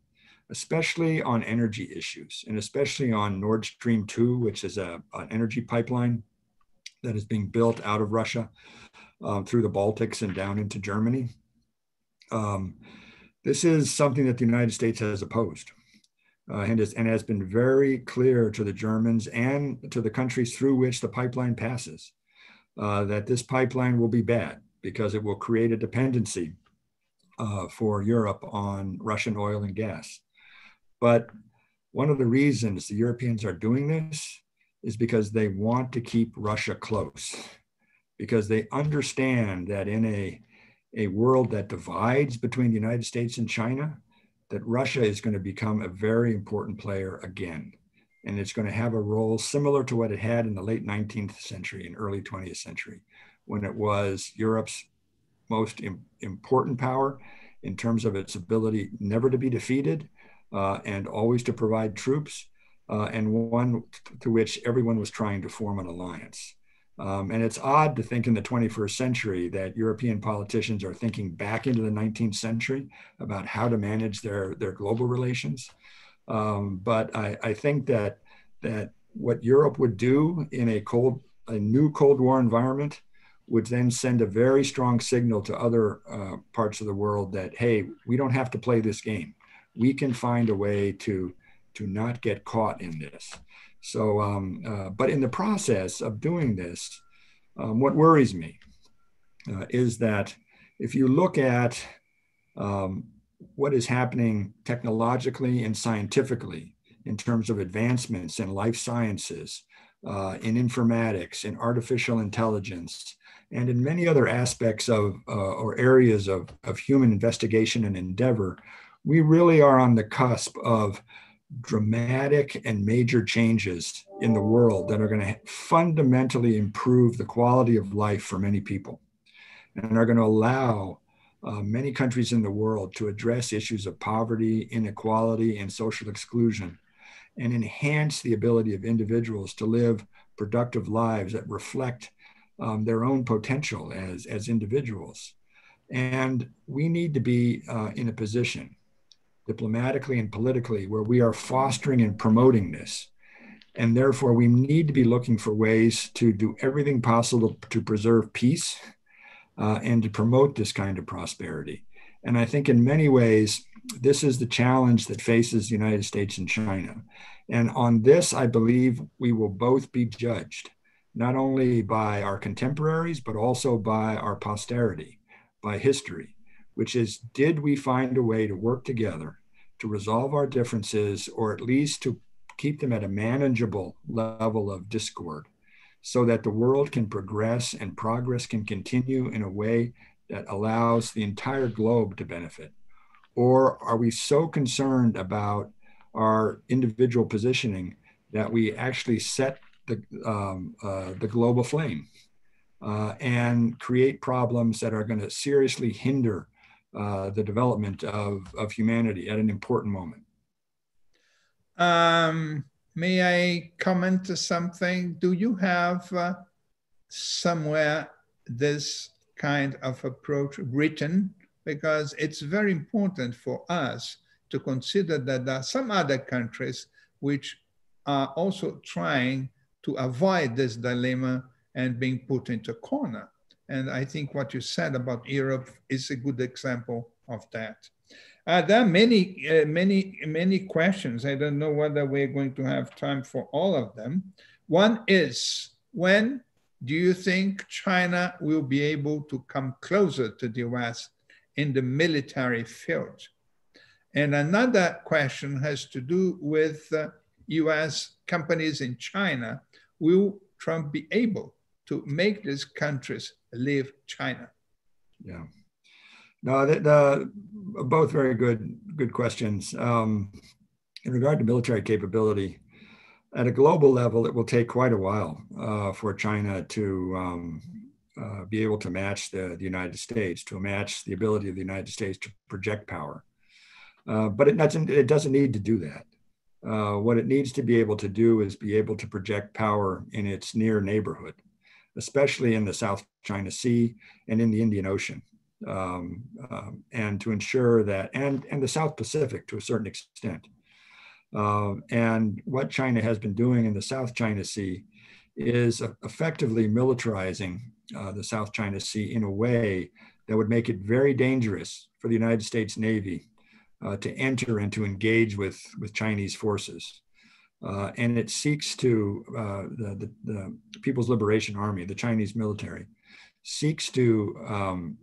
S2: especially on energy issues, and especially on Nord Stream 2, which is a, an energy pipeline that is being built out of Russia um, through the Baltics and down into Germany. Um, this is something that the United States has opposed. Uh, and, is, and has been very clear to the Germans and to the countries through which the pipeline passes uh, that this pipeline will be bad because it will create a dependency uh, for Europe on Russian oil and gas. But one of the reasons the Europeans are doing this is because they want to keep Russia close, because they understand that in a, a world that divides between the United States and China, that Russia is going to become a very important player again. And it's going to have a role similar to what it had in the late 19th century and early 20th century, when it was Europe's most Im- important power in terms of its ability never to be defeated uh, and always to provide troops, uh, and one to which everyone was trying to form an alliance. Um, and it's odd to think in the 21st century that European politicians are thinking back into the 19th century about how to manage their, their global relations. Um, but I, I think that, that what Europe would do in a cold, a new Cold War environment would then send a very strong signal to other uh, parts of the world that, hey, we don't have to play this game. We can find a way to, to not get caught in this. So, um, uh, but in the process of doing this, um, what worries me uh, is that if you look at um, what is happening technologically and scientifically in terms of advancements in life sciences, uh, in informatics, in artificial intelligence, and in many other aspects of uh, or areas of, of human investigation and endeavor, we really are on the cusp of dramatic and major changes in the world that are going to fundamentally improve the quality of life for many people and are going to allow uh, many countries in the world to address issues of poverty, inequality, and social exclusion and enhance the ability of individuals to live productive lives that reflect um, their own potential as, as individuals. And we need to be uh, in a position, diplomatically and politically, where we are fostering and promoting this. And therefore, we need to be looking for ways to do everything possible to preserve peace uh, and to promote this kind of prosperity. And I think in many ways, this is the challenge that faces the United States and China. And on this, I believe we will both be judged not only by our contemporaries, but also by our posterity, by history, which is did we find a way to work together to resolve our differences or at least to keep them at a manageable level of discord so that the world can progress and progress can continue in a way that allows the entire globe to benefit? Or are we so concerned about our individual positioning that we actually set the, um, uh, the global flame uh, and create problems that are going to seriously hinder uh, the development of, of humanity at an important moment.
S3: Um, may I comment to something? Do you have uh, somewhere this kind of approach written? Because it's very important for us to consider that there are some other countries which are also trying to avoid this dilemma and being put into a corner. And I think what you said about Europe is a good example of that. Uh, there are many, uh, many, many questions. I don't know whether we're going to have time for all of them. One is when do you think China will be able to come closer to the US in the military field? And another question has to do with uh, US companies in China will Trump be able to make these countries leave China?
S2: Yeah. No, the, the, both very good good questions. Um, in regard to military capability, at a global level, it will take quite a while uh, for China to um, uh, be able to match the, the, United States, to match the ability of the United States to project power. Uh, but it doesn't, it doesn't need to do that. Uh, what it needs to be able to do is be able to project power in its near neighborhood, especially in the South China Sea and in the Indian Ocean. Um, um, and to ensure that, and, and the South Pacific to a certain extent. Uh, and what China has been doing in the South China Sea is effectively militarizing uh, the South China Sea in a way that would make it very dangerous for the United States Navy uh, to enter and to engage with, with Chinese forces. Uh, and it seeks to, uh, the, the, the, People's Liberation Army, the Chinese military, seeks to um,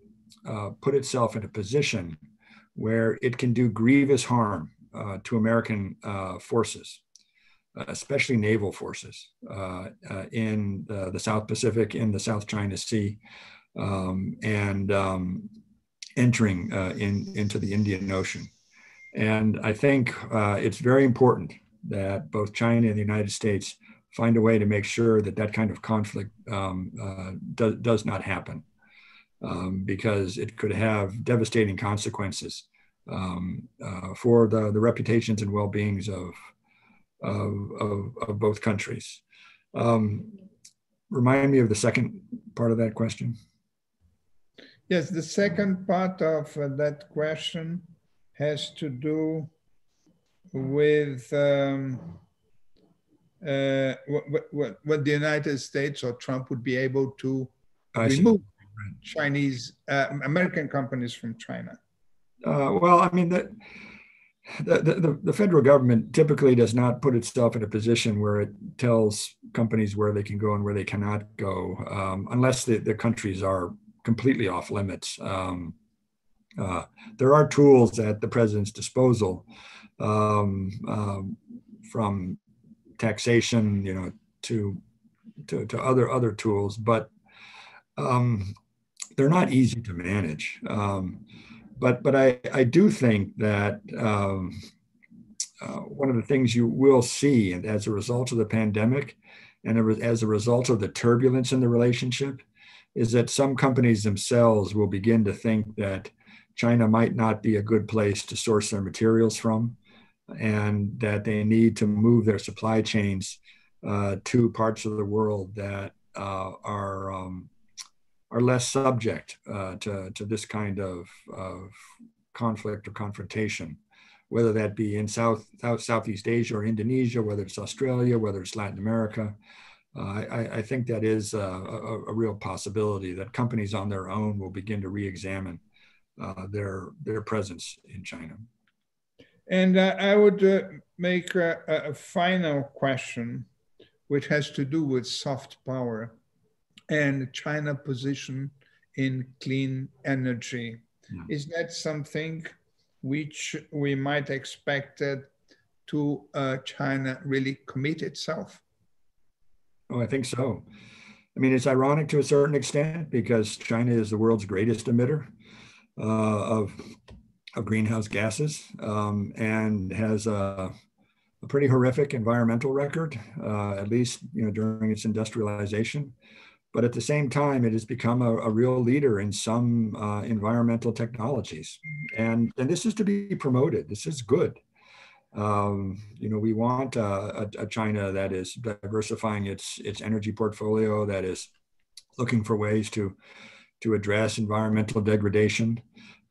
S2: uh, put itself in a position where it can do grievous harm uh, to American uh, forces, especially naval forces uh, in the, the, South Pacific, in the South China Sea, um, and um, entering in, into the Indian Ocean. And I think it's very important that both China and the United States find a way to make sure that that kind of conflict um, uh, do, does not happen um, because it could have devastating consequences um, uh, for the, the reputations and well-beings of, of, of, of both countries. Um, remind me of the second part of that question.
S3: Yes, the second part of uh, that question has to do with um, uh, what, what, what, the United States or Trump would be able to I remove see. Chinese, uh, American companies from China?
S2: Uh, well, I mean, the, the, the, the, federal government typically does not put itself in a position where it tells companies where they can go and where they cannot go, um, unless the, the countries are completely off limits. Um, uh, there are tools at the president's disposal um, um from taxation, you know, to to, to other other tools, but um, they're not easy to manage. Um, but but I I do think that um, uh, one of the things you will see, and as a result of the pandemic, and as a result of the turbulence in the relationship, is that some companies themselves will begin to think that China might not be a good place to source their materials from and that they need to move their supply chains uh, to parts of the world that uh, are um, are less subject uh, to, to this kind of, of conflict or confrontation, whether that be in South, South Southeast Asia or Indonesia, whether it's Australia, whether it's Latin America. Uh, I, I, think that is a, a, a, real possibility that companies on their own will begin to re-examine uh, their their presence in China.
S3: And uh, I would uh, make a, a, final question, which has to do with soft power and China position in clean energy. Yeah. Is that something which we might expect to uh, China really commit itself?
S2: Oh, I think so. I mean, it's ironic to a certain extent because China is the world's greatest emitter uh, of of greenhouse gases um, and has a, a, pretty horrific environmental record, uh, at least you know during its industrialization. But at the same time, it has become a, a real leader in some uh, environmental technologies, and and this is to be promoted. This is good. Um, you know, we want a, a, China that is diversifying its its energy portfolio, that is looking for ways to to address environmental degradation.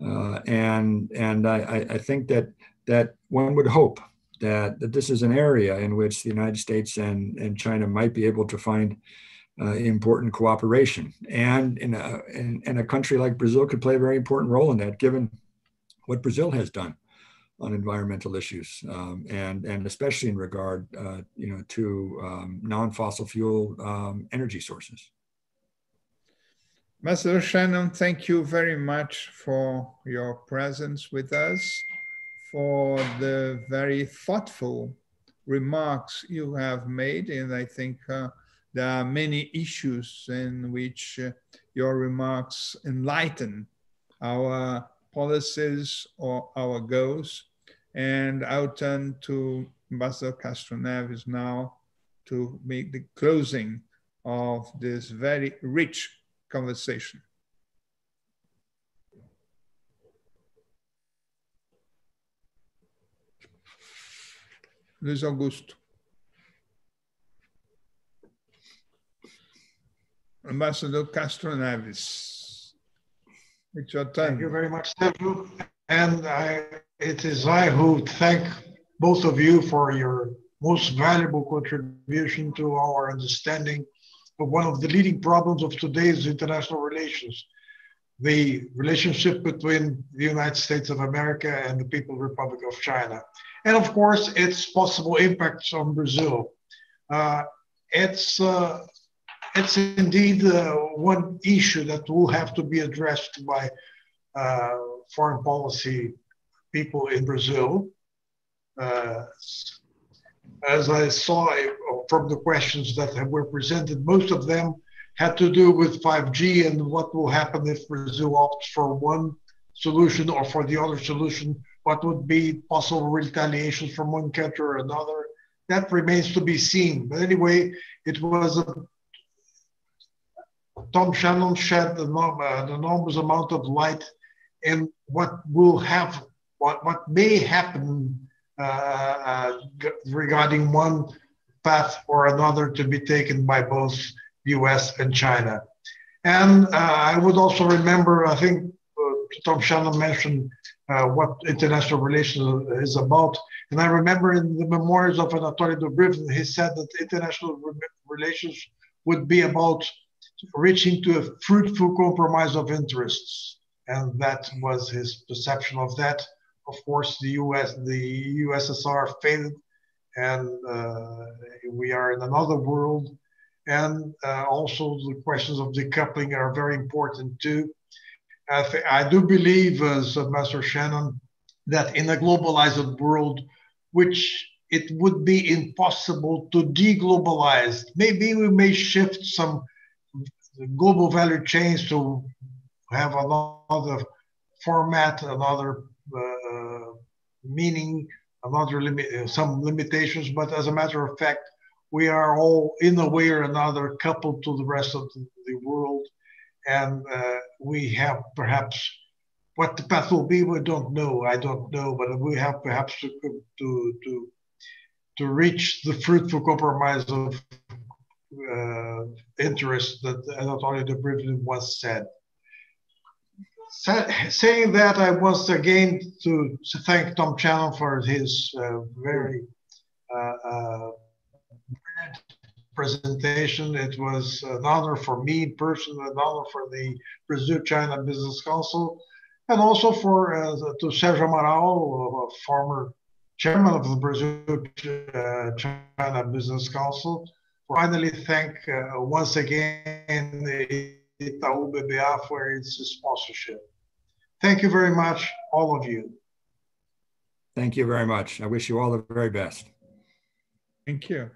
S2: Uh, and and I, I think that that one would hope that, that this is an area in which the United States and, and China might be able to find uh, important cooperation. And in a, in, in, a country like Brazil could play a very important role in that, given what Brazil has done on environmental issues, um, and, and especially in regard uh, you know, to um, non-fossil fuel um, energy sources.
S3: Master Shannon, thank you very much for your presence with us, for the very thoughtful remarks you have made. And I think uh, there are many issues in which uh, your remarks enlighten our policies or our goals. And I'll turn to Ambassador Castro Neves now to make the closing of this very rich conversation. Luiz Augusto. Ambassador Castro Neves. It's your time.
S1: Thank you very much, Sergio. And I, it is I who thank both of you for your most valuable contribution to our understanding of one of the leading problems of today's international relations, the relationship between the United States of America and the People's Republic of China. And of course, its possible impacts on Brazil. Uh, it's, uh, it's indeed uh, one issue that will have to be addressed by uh, foreign policy people in Brazil. Uh, as I saw from the questions that were presented, most of them had to do with 5G and what will happen if Brazil opts for one solution or for the other solution, what would be possible retaliations from one country or another. That remains to be seen. But anyway, it was a, Tom Shannon shed the, uh, enormous amount of light in what will have, what, what may happen uh, uh, regarding one path or another to be taken by both US and China. And uh, I would also remember, I think uh, Tom Shannon mentioned uh, what international relations is about. And I remember in the memoirs of Anatoly Dobrynin, he said that international re relations would be about reaching to a fruitful compromise of interests. And that was his perception of that. Of course, the US, the USSR failed, and uh, we are in another world and uh, also the questions of decoupling are very important too. I, th- I do believe, as uh, Master Shannon, that in a globalized world, which it would be impossible to deglobalize. Maybe we may shift some global value chains to have another format, another uh, meaning, another limit, some limitations. But as a matter of fact, we are all in a way or another coupled to the rest of the, the world. And uh, we have perhaps what the path will be we don't know. I don't know. But we have perhaps to to to, to reach the fruitful compromise of uh, interest that Anatoly Dobrynin once said. saying that, I once again to, to thank Tom Shannon for his uh, very uh, uh presentation. It was an honor for me in person, an honor for the Brazil-China Business Council, and also for uh, to Sergio Amaral, former chairman of the Brazil-China Business Council. Finally, thank uh, once again Itaú BBA for its sponsorship. Thank you very much, all of you.
S2: Thank you very much. I wish you all the very best.
S3: Thank you.